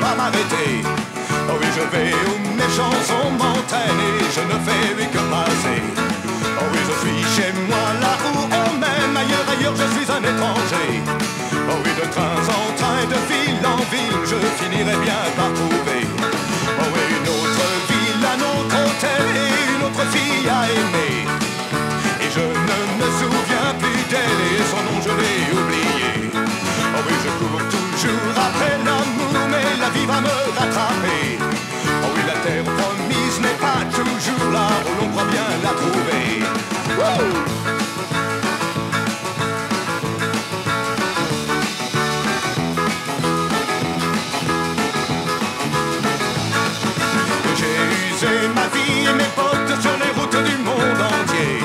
pas m'arrêter. Oh oui, je vais où mes chansons m'entraînent et je ne fais que passer. Oh oui, je suis chez moi là où on m'aime, ailleurs, ailleurs, je suis un étranger. Oh oui, de train en train, de ville en ville, je finirai bien par ma vie et mes potes sur les routes du monde entier.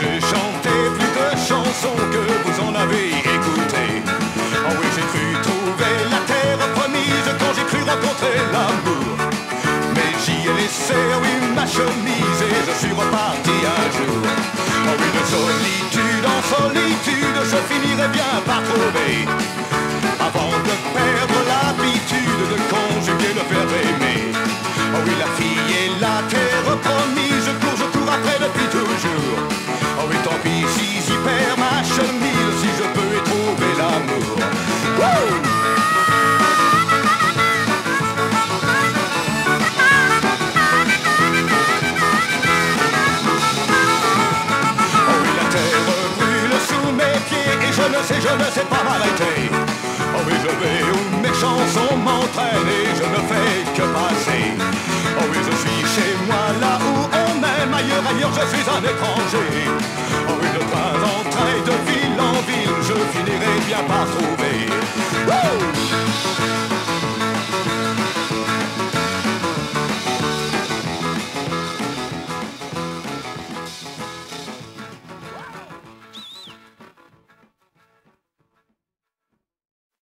J'ai chanté plus de chansons que vous en avez écoutées. Oh oui, j'ai cru trouver la terre promise quand j'ai cru rencontrer l'amour. Mais j'y ai laissé, oui, ma chemise et je suis reparti un jour. Oh oui, de solitude en solitude, je finirai bien par trouver. Je ne sais, pas m'arrêter. Oh oui, je vais où mes chansons m'entraînent et je ne fais que passer. Oh oui, je suis chez moi là où on m'aime, ailleurs, ailleurs, je suis un étranger. Oh oui, de train en train, de ville en ville, je finirai bien par trouver.